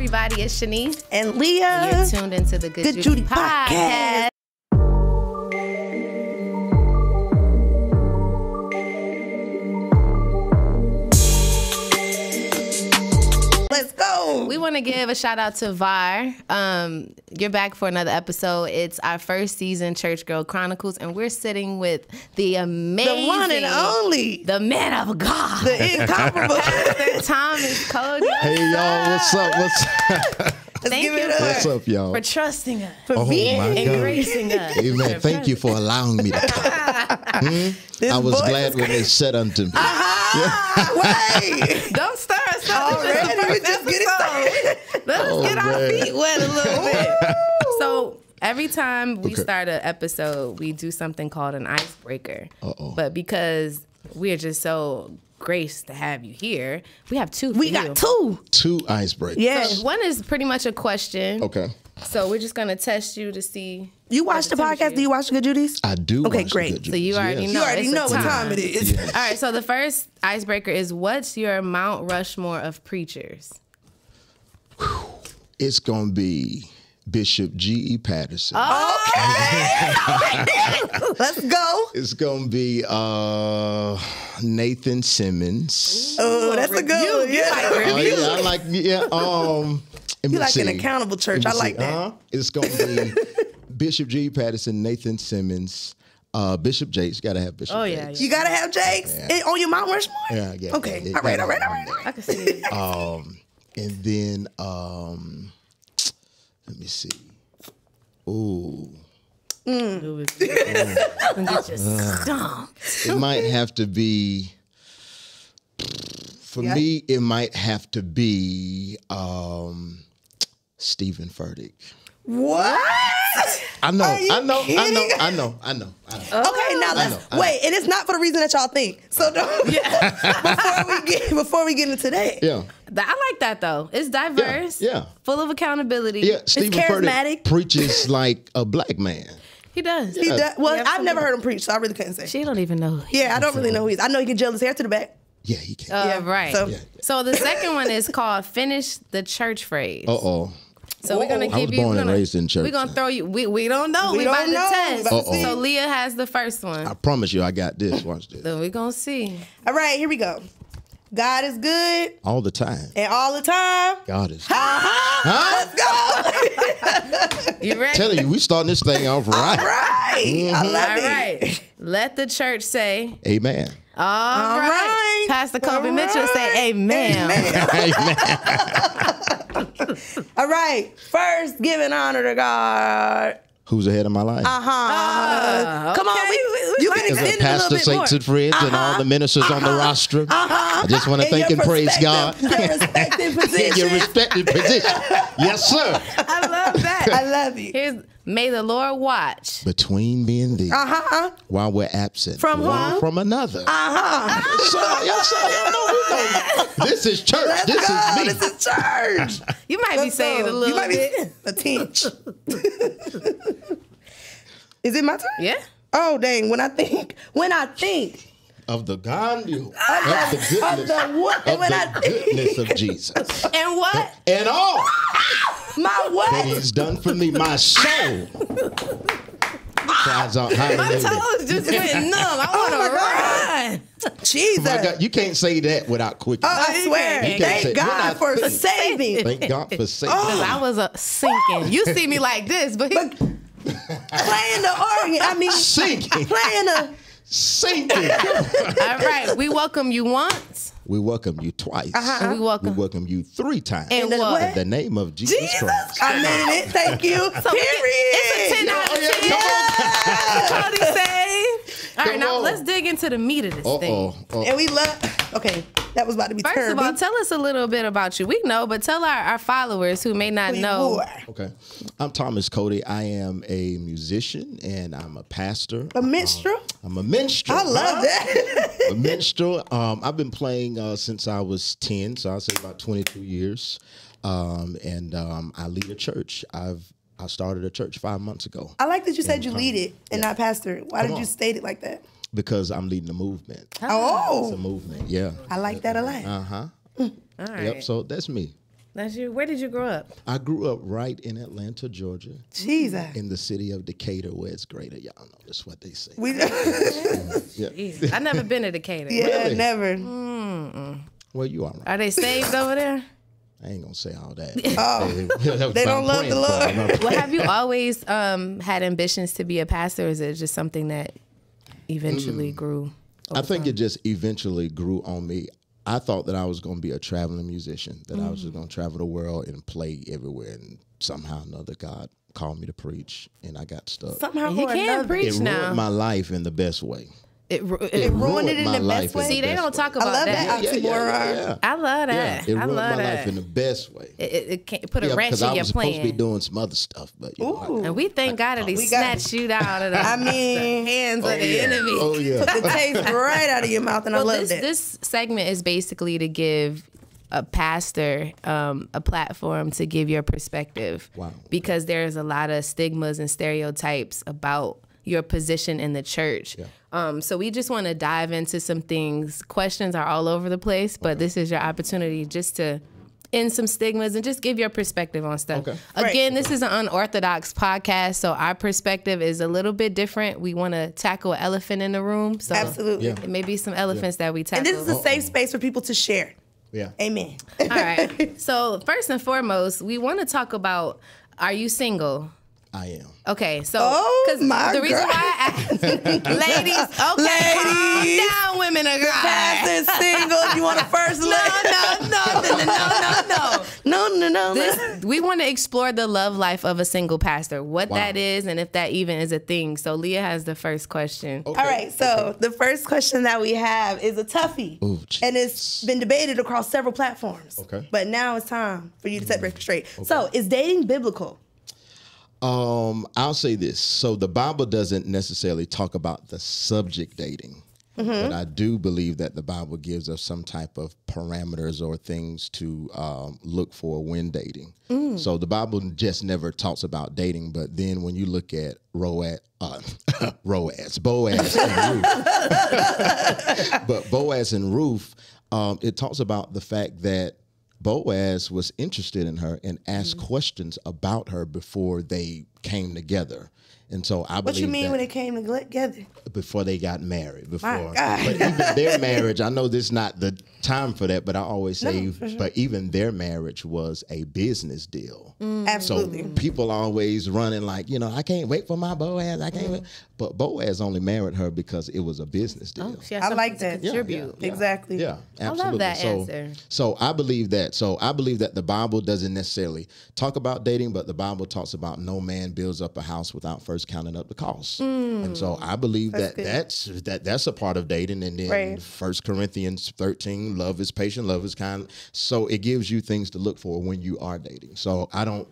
everybody. It's Shanice. And Leah. You're tuned into the Good, Good Judy, Judy podcast. Podcast. Go. We want to give a shout out to VAR. Um, you're back for another episode. It's our first season, Church Girl Chronicles, and we're sitting with the amazing, the one and only. the man of God, The incomparable. Pastor Thomas Cody. Hey y'all, what's up? What's Let's Thank give you it up. what's up, y'all? for trusting us, For Oh being and God. gracing us. Amen. Thank you for allowing me to talk. This I was glad when they said unto me. Ah, Wait. Don't stir us up. This is the Already, we first just getting episode. Let us Oh, get our feet wet a little bit. So every time we Okay. start an episode, we do something called an icebreaker. Uh-oh. But because we are just so graced to have you here, we have two. For We you. got two. Two icebreakers. Yes. So one is pretty much a question. Okay. So we're just gonna test you to see. You watch the temperature podcast? Do you watch the Good Judies? I do. Okay, watch the great. Good So you Judies, already yes. know. You already it's know what time. time it is. Yes. All right. So the first icebreaker is what's your Mount Rushmore of preachers? It's gonna be Bishop G. E. Patterson. Oh, Let's go. It's gonna be uh, Nathan Simmons. Oh, that's a good one. Yeah. Oh, yeah, I like yeah. Um, You like an accountable church. I like see. that. Uh-huh. It's gonna be Bishop G. Patterson, Nathan Simmons, uh, Bishop Jakes. Got to have Bishop. Oh, yeah, Jakes. You gotta have Jakes eh, on your Mount Rushmore. Yeah, yeah. Okay. yeah, All right. yeah, All right. All I can see it. Um, and then um, let me see. Ooh, Gonna get you stumped. it might have to be. For Yeah. me, it might have to be um, Stephen Furtick. What? I know, I know, I know. I know, I know, I know. Okay, now let's know, wait, and it's not for the reason that y'all think. So don't before we get before we get into that. Yeah, I like that though. It's diverse. yeah. Full of accountability. yeah. Stephen charismatic. Furtick preaches like a black man. He does. He does- well, Yeah, I've never heard him preach, so I really couldn't say. She don't even know. who he Yeah, I don't really know who he is. I know he can gel his hair to the back. Yeah, he can. Uh, Yeah, right. so- So, the second one is called finish the church phrase. uh oh. So we're gonna I give was you. born we're and gonna, raised in church, We're gonna throw you. We, we don't know. We We, don't about know. to test. We about to. So Leah has the first one. I promise you, I got this. Watch this. so we're gonna see. All right, here we go. God is good All the time. and all the time. God is. Let's go. You ready? telling you, we starting this thing off right. right. I mm-hmm. love All it. right. Let the church say. Amen. All All right. right. Pastor Kobe All Mitchell say right. amen. Amen. All right. First, giving honor to God. Who's ahead of my life? Uh-huh. Come on, okay. we, We- you we can like As extend a it a little pastor, bit more. saints and friends, and all the uh-huh. ministers on the uh-huh. roster. Uh-huh. I just want to thank and praise God. perspective- Your respective In your respected position. Yes, sir. I love that. I love you. Here's may the Lord watch. Between me and thee, Uh-huh. while we're absent, From one from another. Uh-huh. Yes, sir. Yes, sir. Y'all know we know. This is church. Let's this go. is me. This is church. You might be Let's saying go. a little you might bit. Be a tinge. is it my turn? Yeah. Oh dang! When I think, when I think of the God, you, of the of the what, of when the I goodness of Jesus, And what? and all my that what? He's done for me, my soul cries out My hallelujah. toes just went numb. I want to Oh my God. run. Jesus! My God, you can't say that without quickening. I swear. You can't Thank say- God we're not for thinking. saving. Thank God for saving. Oh. I was uh, sinking. You see me like this, but, he, playing the organ. I mean, Sinking, playing the. sinking. all right. We welcome you once, we welcome you twice. and we We welcome. welcome you three times. And the what? In the name of Jesus, Jesus, Christ. I mean it. Thank you. So Period. It's a ten out of yeah, ten. come Cody say. All right, now on. let's dig into the meat of this Uh thing. oh. And we love. Okay, that was about to be First terrible. of all, tell us a little bit about you. We know, but tell our, our followers who may not Who you know. are. Okay. I'm Thomas Cody. I am a musician and I'm a pastor. A minstrel. I'm a minstrel. I love that. A minstrel. Um, I've been playing uh, since I was 10, so I'll say about 22 years. Um, and um, I lead a church. I've I started a church five months ago I like that you said you lead it and not pastor it. Why did on. you state it like that? because I'm leading a movement. It's a Oh, movement, yeah. I like that a lot. Uh huh. All right. Yep. So that's me. That's you. Where did you grow up? I grew up right in Atlanta, Georgia, Jesus. in the city of Decatur, where it's greater. Y'all know that's what they say. We Yeah. Jeez. I never been to Decatur. yeah, Really? never. Well, you are right. Are they saved over there? I ain't gonna say all that. Oh. they, They don't love the Lord. Well, have you always um, had ambitions to be a pastor, or is it just something that eventually grew? I think it just eventually grew on me. I thought that I was going to be a traveling musician, that I was just mm. going to travel the world and play everywhere. And somehow or another, God called me to preach, and I got stuck. Somehow You or can another. preach it ruined my life in the best way. It, ru- it, It ruined it in the best way? the See, they don't way. talk about that. I love that. that. Yeah, yeah, yeah, Oxymoron. yeah. I love Yeah, that. it I ruined love my that. life in the best way. it, it, it can put a Yeah, wrench because in I your was supposed to be doing some other stuff, but you know, I- Ooh. And we thank God that He We got- snatched you out of the, I mean, hands oh, of the yeah. enemy. Oh yeah. the taste right out of your mouth, and I Well, love this, that. this segment is basically to give a pastor um, a platform to give your perspective. Wow. Because there's a lot of stigmas and stereotypes about your position in the church. Yeah. Um, so we just want to dive into some things. Questions are all over the place, but this is your opportunity just to end some stigmas and just give your perspective on stuff. Okay. Right. Again, this is an unorthodox podcast, so our perspective is a little bit different. We want to tackle an elephant in the room. So Absolutely. Yeah. it may be some elephants that we tackle. And this is a safe space for people to share. Yeah. Amen. All right. So first and foremost, we want to talk about: Are you single? I am. Okay, so Oh, the reason God. why I asked, ladies, okay, calm Ladies. down, women of God. Pastor single. You want to first No, no, no, no, no, no, no. no, no, no. no. This, we want to explore the love life of a single pastor, what Wow. that is, and if that even is a thing. So Leah has the first question. Okay. All right, so the first question that we have is a toughie, Ooh, and it's been debated across several platforms. Okay. but now it's time for you to set record straight. So, is dating biblical? Um, I'll say this. So the Bible doesn't necessarily talk about the subject dating. But I do believe that the Bible gives us some type of parameters or things to um, look for when dating. So the Bible just never talks about dating, but then when you look at Roaz, uh, Roaz, Boaz, and Ruth, but Boaz and Ruth, um, it talks about the fact that Boaz was interested in her and asked Mm. questions about her before they came together. And so I What believe you mean that when it came together? before they got married. Before, God. but even their marriage, I know this is not the time for that, but I always say, No, sure. but even their marriage was a business deal. Mm. So people always running like, you know, I can't wait for my Boaz. I can't Mm. wait. But Boaz only married her because it was a business deal. She has I like to that. Yeah, Contribute. yeah, yeah. Exactly. Yeah, I love absolutely. that so, answer. so I believe that. So I believe that the Bible doesn't necessarily talk about dating, but the Bible talks about no man builds up a house without first counting up the cost. Mm. And so I believe that good. that's that that's a part of dating. And then Right. First Corinthians thirteen, love is patient, love is kind. So it gives you things to look for when you are dating. So I don't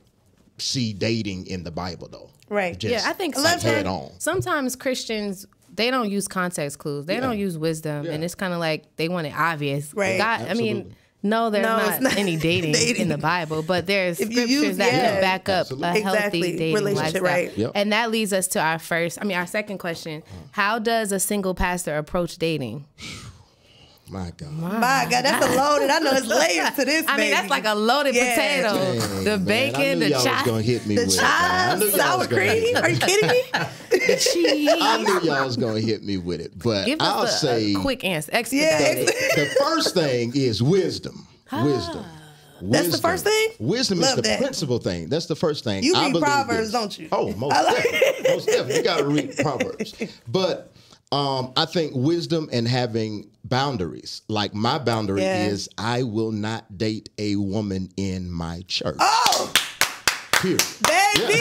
see dating in the Bible though. Right. Just Yeah, I think love head on. sometimes Christians they don't use context clues. They don't use wisdom, and it's kind of like they want it obvious. Right. God, I mean. No, there's No, not, not any dating, dating. in the Bible, but there's If scriptures use- that yeah. can back up Absolutely. a healthy Exactly. dating Relationship, lifestyle. right. Yep. And that leads us to our first, I mean, our second question: How does a single pastor approach dating? My God. My God, that's a load, and I know it's layers to this. I mean, that's like a loaded Yeah. potato. Dang, the man, bacon, the y'all chives, gonna hit me the with I chives, knew sour was gonna hit cream. Are you kidding me? the cheese. I knew y'all was gonna hit me with it, but Give I'll us a, say a quick answer. Yeah, Expedite it. the first thing is wisdom. Ah. Wisdom. That's the first thing? Wisdom Love is the that. principal thing. That's the first thing. You I read believe Proverbs, this. don't you? Oh, most I like- definitely. Most definitely. You got to read Proverbs. But um, I think wisdom and having boundaries. Like my boundary Yeah. is I will not date a woman in my church. Oh, Period. baby.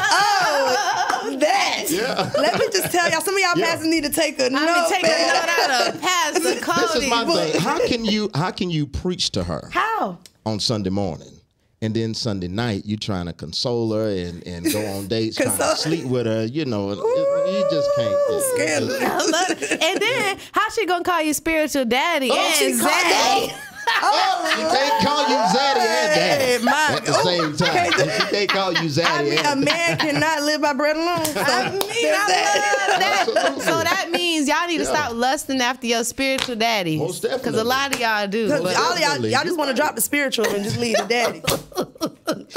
Oh, that. Yeah. Let me just tell y'all, some of y'all Yeah. pastors need to take a I note. mean, take a note out of Pastor Cody. This is my thing. How can you how can you preach to her? How? on Sunday morning. And then Sunday night, you trying to console her and, and go on dates, trying to sleep with her. You know, it- you just can't. it- it- Scandalous. I. And then how she gonna call you spiritual daddy? Oh, she and called Zay? that? Oh, she can't call you Zaddy and Daddy Hey, my- at the same time. She can't call you Zaddy I mean, a man cannot live by bread alone. So I mean, there's I that. love that. Absolutely. So that means y'all need to Yeah. stop lusting after your spiritual daddy. Most Because a lot of y'all do. Look, all y'all, y'all just want to drop the spiritual and just leave the daddy.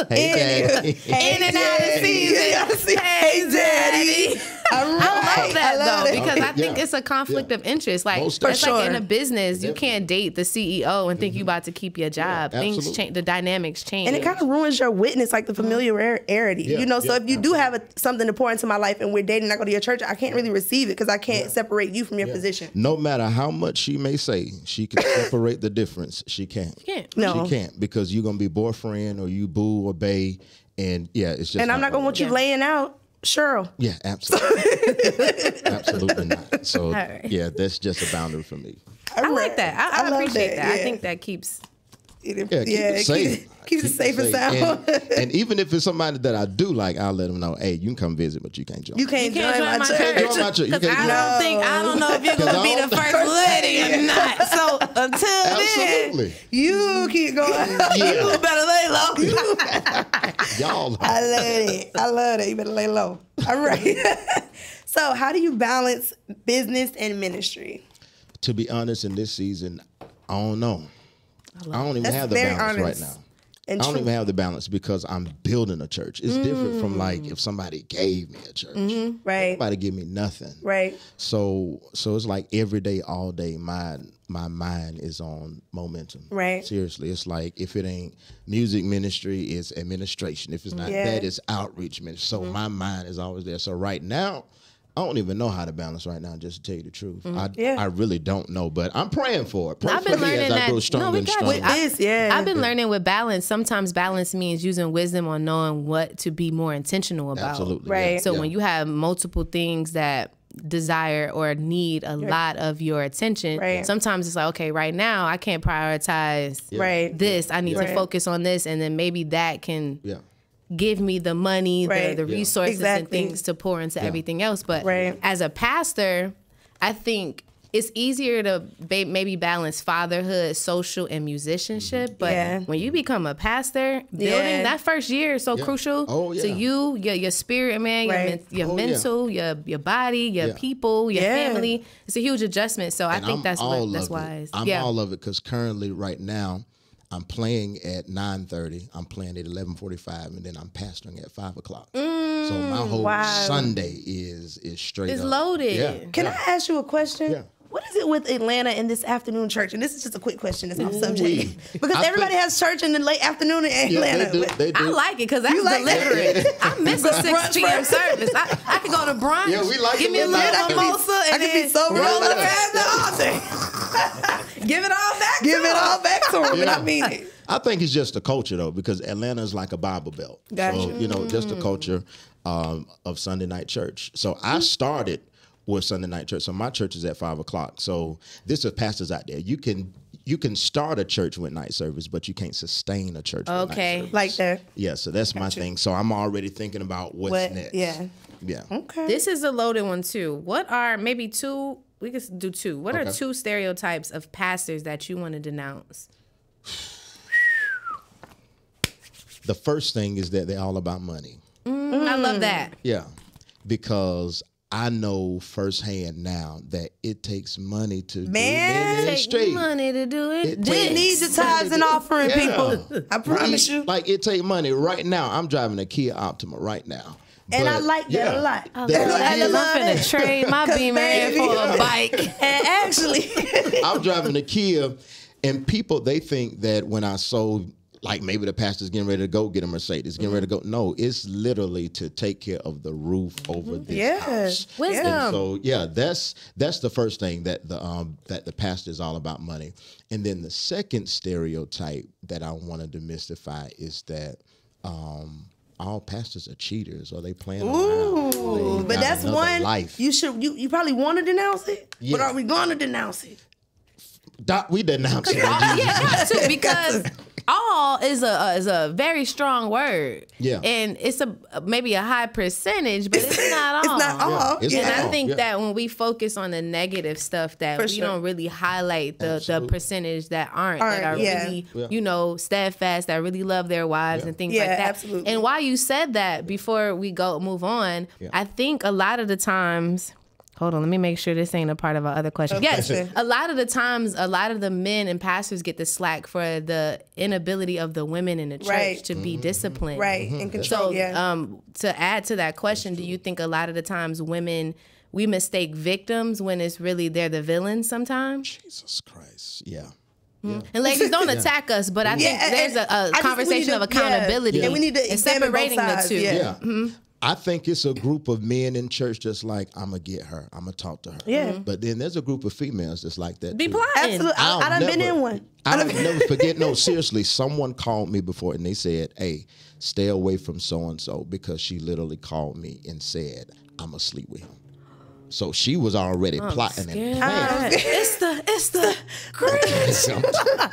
Hey, Daddy. In and out of season. Hey, daddy. All right. I love that love though it. because I think Yeah. it's a conflict Yeah. of interest. Like Most it's like in a business, you can't date the CEO and think you mm-hmm. about to keep your job. Things change, the dynamics change. And it kind of ruins your witness, like the mm-hmm. familiarity. Yeah, you know, so if you do have a, something to pour into my life and we're dating, I go to your church, I can't really receive it because I can't separate you from your position. No matter how much she may say, she can separate the difference. She can't. She can't. No. She can't because you're gonna be boyfriend or you boo or bae, and yeah, it's just. And I'm not gonna want you Yeah. laying out, Cheryl. Yeah, absolutely. absolutely not. So right. yeah, that's just a boundary for me. I like that. I, I, love appreciate that. I yeah. think that keeps. It- Yeah, keep yeah, it keep safe. it- keeps it safe and sound. And, and even if it's somebody that I do like, I'll let them know. Hey, you can come visit, but you can't join. You can't, You can't join, join my church. church. Join my church. Can't I don't think I don't know if you're gonna be the first lady or not. So until then, You keep going. Yeah. you better lay low. Y'all. I love it. I love it. You better lay low. All right. so, how do you balance business and ministry? to be honest, in this season, I don't know. I, don't even That's have the balance honest right now. and I don't true. even have the balance because I'm building a church. It's different from like if somebody gave me a church. Right. Nobody give me nothing. Right. So so it's like every day, all day, my my mind is on momentum. Right. Seriously, it's like if it ain't music ministry, it's administration. If it's not Yeah. Mm-hmm. that, it's outreach ministry. So my mind is always there. So right now. I don't even know how to balance right now, just to tell you the truth. I, Mm-hmm. Yeah. I really don't know, but I'm praying for it. Pray I've for been me learning as I that. grow no, stronger we and got stronger. you. I- This, yeah. I've been learning with balance. Sometimes balance means using wisdom on knowing what to be more intentional about. Absolutely. Right. yeah, So yeah. when you have multiple things that desire or need a lot of your attention, Right. sometimes it's like, okay, right now I can't prioritize Right. this. I need Right. to focus on this, and then maybe that can yeah. Give me the money, Right. the, the Yeah. resources Exactly. and things to pour into everything else. But Right. as a pastor, I think it's easier to ba- maybe balance fatherhood, social, and musicianship. Mm-hmm. But Yeah. when you become a pastor, building Yeah. that first year is so Yeah. crucial Oh, to you, your your spirit, man, your, Right. men- your Oh, yeah. mental, your your body, your Yeah. people, your Yeah. family. It's a huge adjustment. So I think I'm that's all what, that's of wise. I'm yeah. all of it because currently, right now, I'm playing at 9:30. I'm playing at 11:45, and then I'm pastoring at five o'clock. so my whole Mm, wow. Sunday is is straight. It's up. loaded. Yeah. Can yeah. I ask you a question? Yeah. What is it with Atlanta in this afternoon church? And this is just a quick question. It's off Ooh-wee. subject. Because I everybody think- has church in the late afternoon in Yeah, Atlanta. they do. They do. I like it because that's You like that? deliberate. I miss a 6 p.m. service. I, I could go to brunch. Yeah, we like Give it me a little that. I could be- mimosa I and could be then sober roll and up fast all day. Give it all back. Give to it all back to him, and Yeah. I mean it. I think it's just the culture though, because Atlanta is like a Bible belt. Gotcha. So you know, just the culture um, of Sunday night church. So I started with Sunday night church. So my church is at five o'clock. So this is pastors out there. You can you can start a church with night service, but you can't sustain a church. With night Okay. service. Like that. Yeah, so that's my thing. So I'm already thinking about what's What- next. yeah. Yeah. Okay. This is a loaded one too. What are maybe two? We could do two. What are two stereotypes of pastors that you want to denounce? The first thing is that they're all about money. Mm, I love that. Yeah, because I know firsthand now that it takes money to Man, do Take ministry. money to do it. It we takes- need your tithes and offering, Yeah. people. I promise you. Like it take money. Right now, I'm driving a Kia Optima right now. And I like that a lot. Oh, I that love that. Kia- 'cause I'm finna trade my 'Cause Beamer in for a bike. And actually, I'm driving a Kia, and people they think that when I sold, like maybe the pastor's getting ready to go get a Mercedes, getting ready to go. No, it's literally to take care of the roof over this Yeah. house. Wisdom. And so yeah, that's that's the first thing that the um that the pastor is all about money, and then the second stereotype that I want to demystify is that um all pastors are cheaters or they playing around. Ooh, but that's one life. you should you, you probably want to denounce it. But are we going to denounce it? Doc, we denounce it. in Jesus' yeah, got to because all is a uh, is a very strong word. Yeah. and it's a maybe a high percentage, but it's not all. It's not all. it's And not I all, think yeah. that when we focus on the negative stuff, that For we sure. don't really highlight the, the percentage that aren't, that Aren't, are yeah. really, Yeah. you know, steadfast, that really love their wives Yeah. and things Yeah, like that. absolutely. And while you said that, before we go move on, Yeah. I think a lot of the times. Hold on, let me make sure this ain't a part of our other question. Yes, a lot of the times, a lot of the men and pastors get the slack for the inability of the women in the church Right. to be disciplined. Right. Mm-hmm. In control. So, yeah. um, to add to that question, do you think a lot of the times women we mistake victims when it's really they're the villains sometimes? Jesus Christ. Yeah. And ladies, don't attack us, but I think Yeah, and- there's a, and I a just- we conversation need of to- yeah. accountability And we need to and examine both separating sides, the two. yeah. Yeah. Mm-hmm. I think it's a group of men in church just like I'm gonna get her. I'm gonna talk to her. Yeah. But then there's a group of females that's like that. Be too. plotting. Absolutely. I, I'll I done been in one. I I'll never forget. No, seriously, someone called me before and they said, "Hey, stay away from so and so because she literally called me and said I'm sleep with him." So she was already plotting and planning. it's the it's the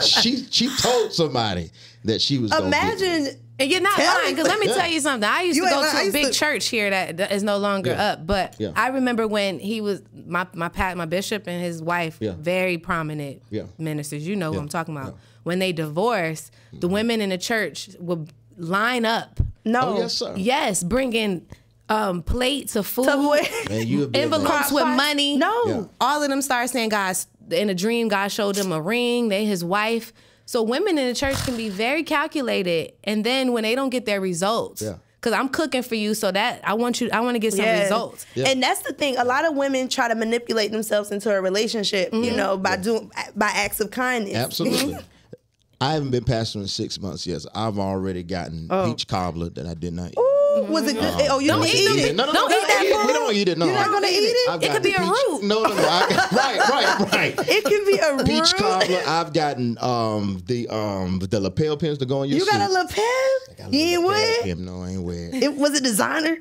she she told somebody that she was gonna get imagine. And you're not Tell lying, because let me tell you something. I used You to go lying. to a big to- church here that, that is no longer Yeah. up. But Yeah. I remember when he was my my pat my bishop and his wife, Yeah. very prominent Yeah. ministers. You know who I'm talking about. Yeah. Mm-hmm. When they divorced, the women in the church would line up. No. Oh yes, sir. Yes, bringing um, plates of food, Man, you envelopes with money. No. Yeah. All of them started saying, "Guys, in a dream, God showed them a ring. They his wife." So women in the church can be very calculated, and then when they don't get their results, Yeah. because I'm cooking for you, so that I want you, I want to get some Yeah. results. Yeah. And that's the thing. A lot of women try to manipulate themselves into a relationship, Mm-hmm. you know, by doing by acts of kindness. Absolutely. I haven't been pastoring in six months yet. so I've already gotten peach cobbler that I did not eat. Ooh, was it good? Oh, you Don't don't eat eat them. it. No, no, Don't no, eat that we food. don't eat it. No, You're not gonna eat it? I've It could be a peach- root. No, no, no. I, right, right, right. It can be a Peach root. cobbler. I've gotten um the um the lapel pins to go on your You got a lapel? Got a You ain't wear? pin. No, I ain't wear it. It was it designer?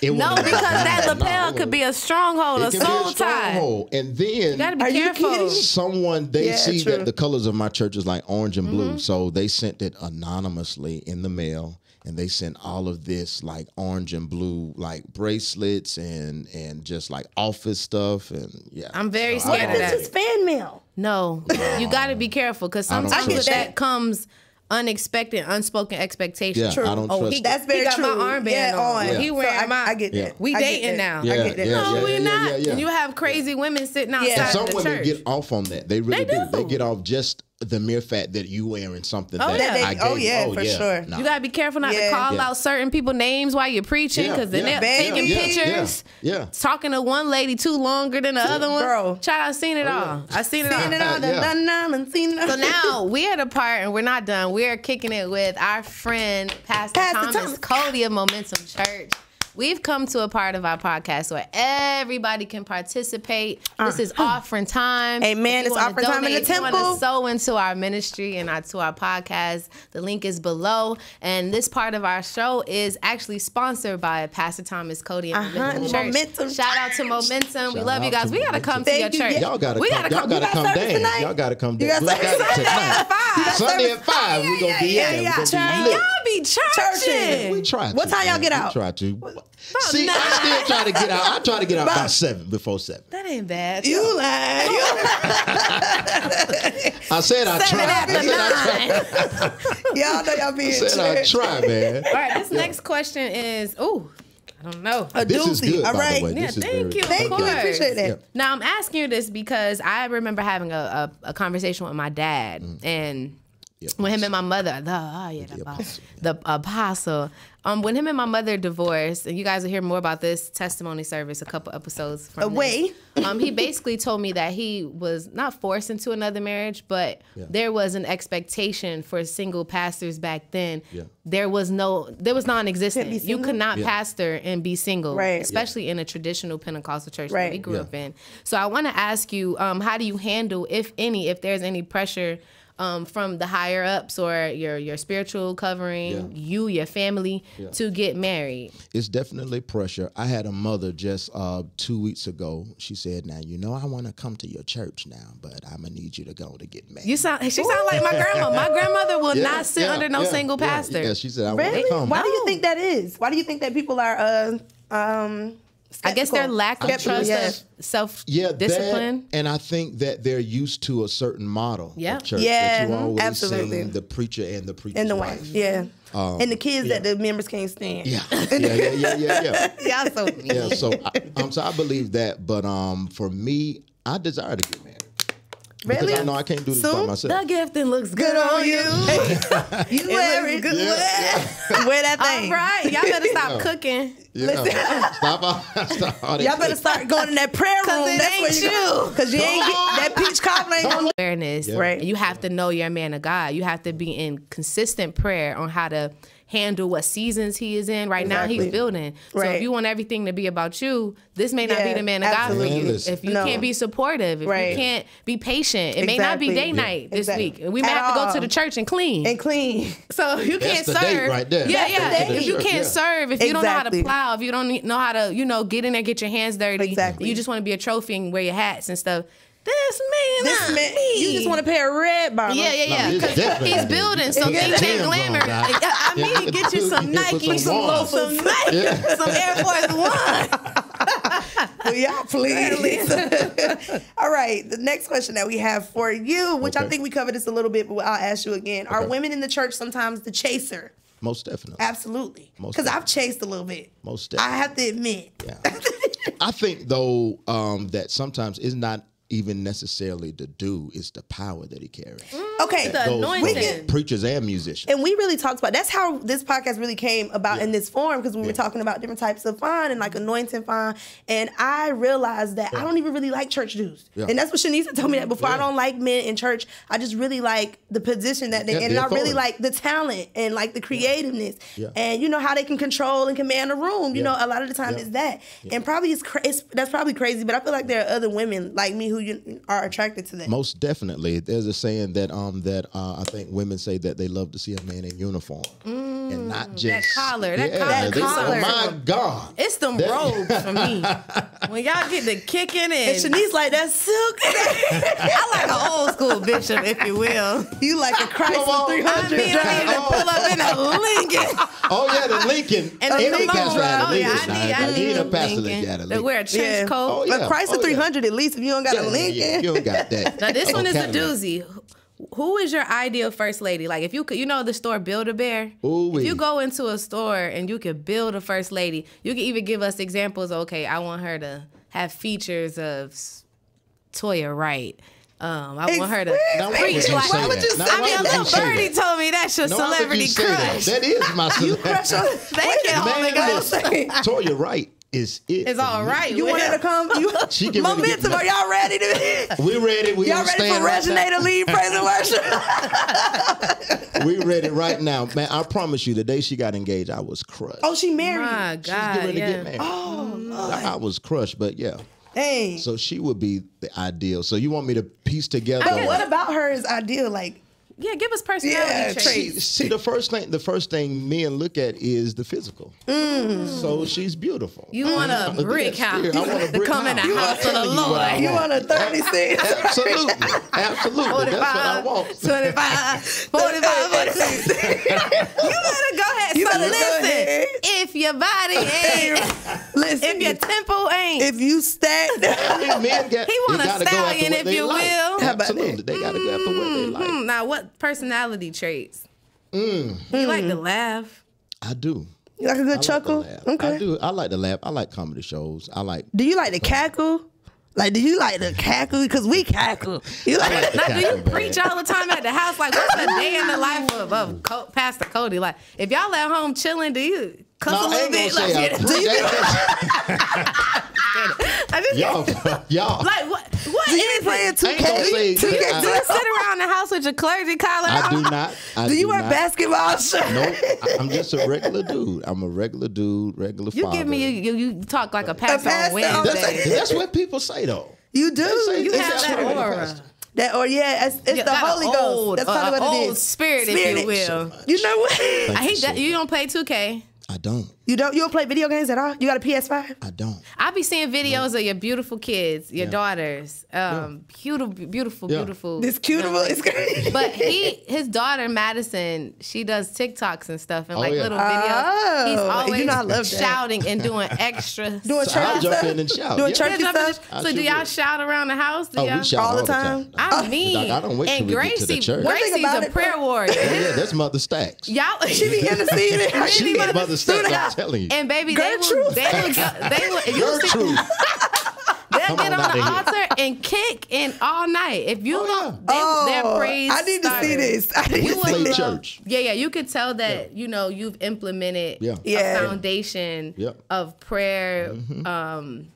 It No, wasn't because that lapel No, could be a stronghold, a it can soul a tie. And then You gotta be Are you careful. kidding? someone they Yeah, see true. that the colors of my church is like orange and Mm-hmm. blue so they sent it anonymously in the mail and they sent all of this like orange and blue like bracelets and and just like office stuff and yeah I'm very So scared of that. it's just fan mail? No, you got to be careful because sometimes trust that it. comes unexpected, unspoken expectations. yeah I don't Oh, trust he. That's very he got true. my armband yeah, on. on. He So wearing I, my. I get that. We dating that. now. I get that. yeah, No, yeah, we're yeah, not. yeah, yeah. And you have crazy women sitting outside Yeah. some the women church. get off on that they really They do. they get off just the mere fact that you wearing something Oh, that yeah. They- I oh, yeah, you. Oh, for sure. Nah. You gotta be careful not Yeah. to call Yeah. out certain people names while you're preaching, Yeah, because then yeah, they're yeah, taking yeah, pictures, yeah, yeah. talking to one lady too longer than the other one. Bro. Child, I've seen it oh, all. I've seen it all. Seen it all, done, done, done, and seen it all. So now we're at a part, and we're not done. We're kicking it with our friend Pastor, Pastor Thomas Thomas. Cody of Momentum Church. We've come to a part of our podcast where everybody can participate. This is offering time. Uh. Amen. If It's wanna offering time in the donate, if you wanna sow into our ministry and our, to our podcast. The link is below. And this part of our show is actually sponsored by Pastor Thomas Cody and Uh-huh, Momentum Church. Momentum Shout out to Momentum. we love you guys. We gotta come Momentum. to your you. church. Y'all gotta we come. gotta y'all gotta got come service dance. tonight? Y'all gotta come You dance. got We got service it tonight. five. Sunday at five. We gonna be yeah, there. yeah. Gonna be lit. y'all be churching. Churching. We try. To. What to, time y'all man. get We out? try to. See, I still try to get out. I try to get out by seven before seven. That ain't bad. You lying. You I said I Seven tried. after I said I tried. nine. Y'all know y'all be I in said I church. tried, man. All right, this next question is, ooh, I don't know. A This is doozy. good, All by the way. Yeah, This thank very you. Thank you. I appreciate that. Yeah. Now I'm asking you this because I remember having a, a, a conversation with my dad mm. and Yeah, when him and my mother, the oh yeah, the, the apostle, apostle, the apostle. Um, when him and my mother divorced, and you guys will hear more about this testimony service a couple episodes from Away. this. Um, he basically told me that he was not forced into another marriage, but Yeah. there was an expectation for single pastors back then. Yeah. There was no, there was non-existent. Couldn't You could not Yeah. pastor and be single, Right. Yeah. especially in a traditional Pentecostal church that Right. we grew Yeah. up in. So I want to ask you, um, how do you handle, if any, if there's any pressure? Um, from the higher ups or your your spiritual covering, Yeah. you, your family, to get married. It's definitely pressure. I had a mother just uh, two weeks ago. She said, "Now you know I want to come to your church now, but I'm gonna need you to go to get married." You sound she sound like my grandma. My grandmother will Yeah, not sit yeah, under no yeah, single yeah, pastor. Yeah, she said, "I Really? want to come." Why do you think that is? Why do you think that people are uh um I guess their skeptical? lack of Skeptical, trust yeah. of self Yeah, that- discipline. and I think that they're used to a certain model Yeah. of church. Yeah, that you always absolutely. sing the preacher and the preacher and the wife. wife, yeah, and the kids that the members can't stand. Yeah, yeah, yeah, yeah, yeah, yeah. Y'all so mean. yeah. So, I, um, so I believe that, but um, for me, I desire to get married. Really? Because I know I can't do this by Soon? myself. The gifting looks good, Good on you. you you wear it. good. Yeah, Wear that All thing. right, y'all better stop cooking. Yeah. stop all, stop all that Y'all better start going in that prayer room. it That's ain't where you you. Because you ain't get, that peach cobbler ain't gonna. awareness. Right. You have to know you're a man of God. You have to be in consistent prayer on how to handle what seasons he is in. Right now he's building. So if you want everything to be about you, this may not Yeah, be the man of God for you. If you No. can't be supportive, if Right. you can't be patient, it may not be Exactly. day Yeah. night this Exactly. week. We may At have to go all. to the church and clean. And clean. so you That's can't the serve. date right there. Yeah, That's yeah. the date. If you can't yeah. serve, if you don't know how to plow, if you don't know how to, you know, get in there, get your hands dirty, Exactly. you just want to be a trophy and wear your hats and stuff. This man, This not man, me. you just want to pay a red bottom. Yeah, yeah, yeah. No, it's 'cause he's building, so He got things ain't Tim's on, glamour. I mean, get you some Get Nike, some some loafers, some Nike, some Air Force One. Will y'all please? All right. The next question that we have for you, which I think we covered this a little bit, but I'll ask you again. Are women in the church sometimes the chaser? Most definitely. Absolutely. Most Because I've chased a little bit. Most I have to admit. Yeah. I think though um, that sometimes it's not even necessarily the do; is the power that he carries. Mm, okay. The anointing. those preachers and musicians. And we really talked about that's how this podcast really came about in this form because we were talking about different types of fun and like anointing fun. And I realized that I don't even really like church dudes. Yeah. And that's what Shanice told me that before. I don't like men in church. I just really like the position that they Yeah. And the I really like the talent and like the creativeness. Yeah. And you know how they can control and command a room. You Yeah. know, a lot of the time Yeah. it's that. And probably it's, cra- it's that's probably crazy, but I feel like there are other women like me who you, are attracted to that. Most definitely, there's a saying that um that uh, I think women say that they love to see a man in uniform and not just collar, that Yeah, collar, they- collar. Oh my God! It's them robes for me. When y'all get the kicking in, And Shanice like that's silk. I like an old school bishop, if you will. you like a Chrysler on. 300. I mean, I need to pull up in a Lincoln. Oh yeah, the Lincoln. And the Lincoln, pastor oh, yeah, I need, I need need a pastor that Lincoln. got a They wear a trench Yeah. coat. Oh, yeah. But Chrysler Oh, yeah. 300 at least if you don't got Yeah, a Lincoln. yeah, You don't got that. Now this one is a doozy. Who is your ideal first lady? Like if you could, you know the store Build a Bear. If you go into a store and you could build a first lady, you can even give us examples. Okay, I want her to have features of Toya Wright. Um, I want her to why preach like. Why would you say? I mean, a little birdie that? told me that's your No, celebrity say that? crush. That is my celebrity. Crush on- Thank you, Ghost. listen, Toya Wright is it. It's for all me. right. You want her to come? You, She get ready to get momentum. Are y'all ready to? We ready. We Y'all ready stand for right Reginae now. to lead praise and worship? We ready right now, man. I promise you, the day she got engaged, I was crushed. oh, she married. My She's getting God, ready to yeah. get married. Oh, I, I was crushed, but yeah. Hey. So she would be the ideal. So you want me to piece together? but what about her is ideal? Like, Yeah, give us personality Yeah, traits. See, see, the first thing the first thing men look at is the physical. Mm. So she's beautiful. You want a brick house yeah, I want a to brick come in the house. house of the I'm you Lord. you want. want a 36? Absolutely, absolutely. That's what I want. 25, 45, 46. you better go ahead. You so better go listen, ahead. If your body ain't, Listen, if your temple ain't, if you stack, I mean, men get, He want a gotta go after stallion, if you like. will. How about Absolutely, that? they gotta go after what they like. Hmm, now what personality traits? Mm. You like to laugh. I do. you like a I good like to chuckle? laugh. okay. I do. I like to laugh. I like comedy shows. I like. Do you like to cackle? Like, do you like to cackle? Because we cackle. You like, Now, do you Cackle, man. preach all the time at the house? Like, what's the day in the life of, of Co- Pastor Cody? Like, if y'all at home chilling, do you cuss No, a I little ain't gonna bit? say I Like, preach. I just, y'all, y'all. like, what? What do you is be playing it? 2K? I ain't gonna 2K? I- Do you sit around the house with your clergy collar I do on? not. I do you wear not. basketball shirts? Nope. I- I'm just a regular dude. I'm a regular dude, regular You father. give me, you, you, you talk like a pastor, pastor on on Wednesday. That's, that's what people say though. You do. Say- You have that aura. That or yeah, it's, it's Yeah, the Holy old, Ghost. That's uh, probably what it old is. spirit, if you will. You know what? I hate so that you don't play 2K. I don't. You don't you don't play video games at all? You got a PS5? I don't. I be seeing videos of your beautiful kids, your Yeah. daughters, um, beautiful, beautiful, Yeah. beautiful. This cutable is great. But he, his daughter Madison, she does TikToks and stuff and like yeah. little videos. He's Oh, always you know I love that. shouting and doing extra. Doing stuff. church I'll jump stuff? in and shout. Doing yeah. church Yeah, stuff? So do y'all shout around the house? Do Oh, y'all? we shout All all, the the time? time. I mean, I don't wait and till we get to the Gracie, church. Gracie's a it, prayer warrior. Yeah, that's Mother Stacks. Y'all, She be interceding. She Really, is Mother- Mother Stacks. Suda. I'm telling you. and baby, they will, they will, go, they will, if you see, they'll Come get on on the here. altar and kick in all night. If you Oh, don't, Oh, they, their praise. I need to see this. I need We to see this. church. Yeah, yeah, you could tell that you know you've implemented Yeah. Yeah. a foundation Yep. of prayer, um,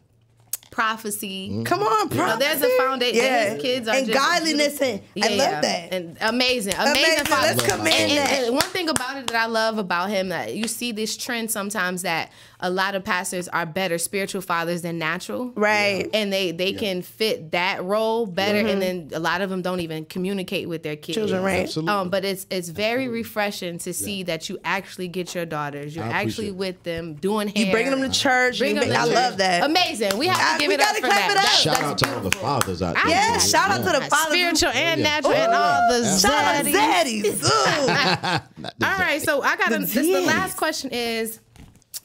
prophecy. Come on, You bro. know, there's a foundation. Yeah. His kids are and just godliness and I love that. And amazing, amazing. Amazing. father. Let's commend and, and- that. and one thing about it that I love about him that you see this trend sometimes that a lot of pastors are better spiritual fathers than natural. right. And they they can fit that role better, and then a lot of them don't even communicate with their kids. Children, right. Absolutely. Um, but it's it's very refreshing to see that you actually get your daughters. You're actually with them doing hair. You bringing them to church. Bring you them make- to I church. love that. Amazing. We have I- to give we it up gotta for clap that. it up. Shout that's out to all the fathers out there. Yeah, shout out to the fathers. spiritual and natural and all the Shout zaddies. Zaddies. All right, so I got The a, this, the Z's. last question is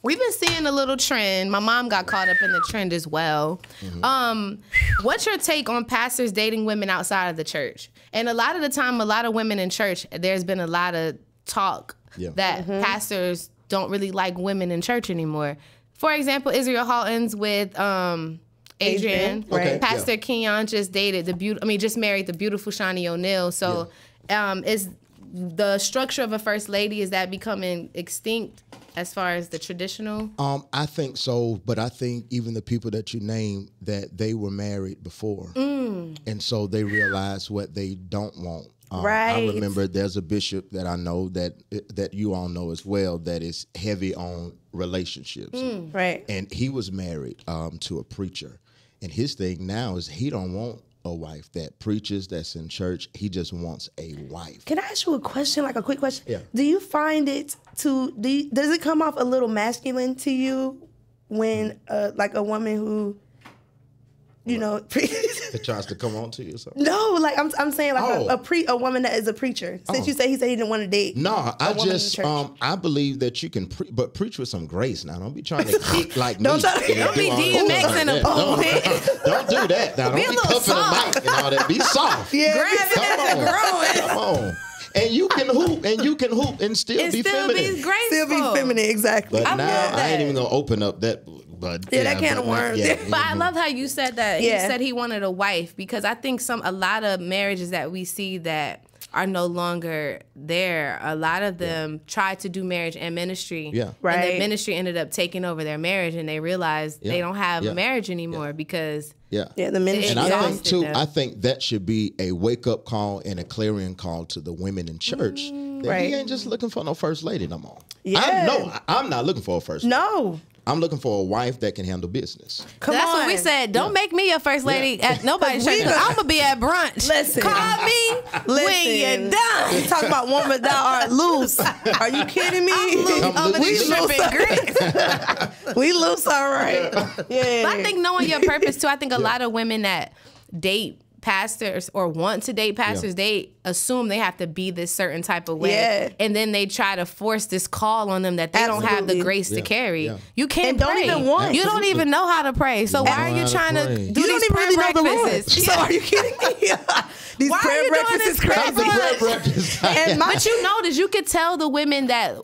we've been seeing a little trend. My mom got caught up in the trend as well. Mm-hmm. Um, what's your take on pastors dating women outside of the church? And a lot of the time, a lot of women in church, there's been a lot of talk Yeah. that pastors don't really like women in church anymore. For example, Israel Houghton's with um, Adrian, Adrian, right. Okay, Pastor Kenyon just dated the beautiful. I mean, just married the beautiful Shaunie O'Neal. So, um, is the structure of a first lady is that becoming extinct as far as the traditional? Um, I think so, but I think even the people that you name that they were married before, Mm. and so they realize what they don't want. Um, I remember there's a bishop that I know that that you all know as well that is heavy on relationships, Mm. right. and he was married um, to a preacher, and his thing now is he don't want a wife that preaches that's in church. He just wants a wife. Can I ask you a question, like a quick question? Yeah. Do you find it to do? You, does it come off a little masculine to you when, uh, like, a woman who, you know, pre- It tries to come on to you. or something. no, like I'm, I'm saying like Oh. a, a pre a woman that is a preacher. Since Oh. you say he said he didn't want to date. No, I woman in the just um I believe that you can pre- but preach with some grace now. Don't be trying to kick like Don't me. try don't do be all that DMX in a like pulpit. Don't, don't that. Now don't Be be, a puffing soft. the mic and all that. Be soft. Yeah, Grab it Come and on. Come on. And you can hoop and you can hoop and still It be still feminine. be graceful. still be feminine, exactly. but I now I ain't even gonna open up that but Yeah, that can but of now- worms. yeah, But I love how you said that. Yeah. He said he wanted a wife because I think some a lot of marriages that we see that are no longer there. A lot of them tried to do marriage and ministry. Yeah. And Right. the ministry ended up taking over their marriage and they realized Yeah. they don't have Yeah. a marriage anymore because yeah. yeah, the ministry. And I think too, them. I think that should be a wake up call and a clarion call to the women in church. Mm, Right. He ain't just looking for no first lady no more. Yeah. I no, I- I'm not looking for a first. lady. No, I'm looking for a wife that can handle business. come that's on. what we said. Don't make me your first lady Yeah. at nobody's We church. I'm gonna be at brunch. Listen. Call me when Listen. you're done. You talk about woman that are loose. Are you kidding me? I'm loose I'm over loose. We shrimp loose. and we loose, all right. Yeah. But I think knowing your purpose too. I think a lot of women that date pastors or want to date pastors, they assume they have to be this certain type of way, Yeah. and then they try to force this call on them that they don't have the Absolutely. grace to carry. Yeah. You can't And don't pray. even want. You don't even know how to pray. So why are you trying to to pray. do you these don't even prayer really know the Lord. breakfasts? So are you kidding me? These Why are prayer you doing breakfasts this is prayer crazy. breakfast? breakfast. And my But you notice you could tell the women that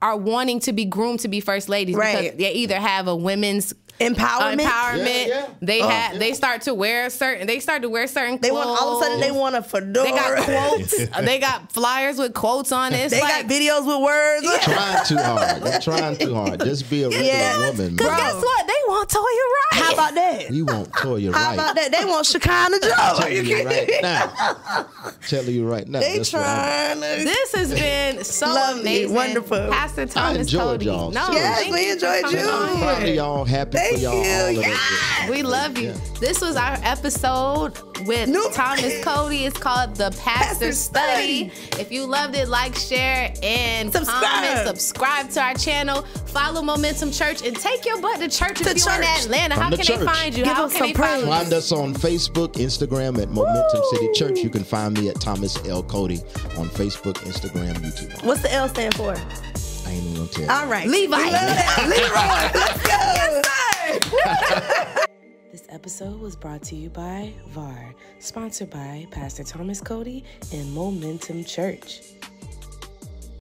are wanting to be groomed to be first ladies Right. because they either have a women's empowerment. empowerment. Yeah, yeah. They Oh. have they start to wear certain they start to wear certain They clothes. want all of a sudden they want a fedora. They got quotes. they got flyers with quotes on it. It's They like, got videos with words. trying too hard. You're trying too hard. Just be a regular Yeah. woman, Cause guess what? They want Toya Wright. How about that? We want Toya How right. about that? They want Shekinah Jo. Are Telling you you kidding right me? now. Telling you right now. They that's trying to. This has been so Lovely, amazing. wonderful. Pastor Thomas enjoyed Cody. y'all. No, Yes, we enjoyed you. on. I'm proud of y'all. Happy for y'all you. all Yes. We love you. This was our episode with New- Thomas Cody. It's called The Pastor, Pastor Study. If you loved it, like, share, and Subscribe. comment. Subscribe to our channel. Follow Momentum Church and take your butt to church To if you're in church. Atlanta. Come How to can church. they find you? Give How us can some they praise. you? Find us on Facebook, Instagram at Momentum City Church. You can find me at Thomas L. Cody on Facebook, Instagram, YouTube. What's the L stand for? I ain't even gonna tell. All right. Levi. We. Leroy. Let's go. This episode was brought to you by VAR, sponsored by Pastor Thomas Cody and Momentum Church.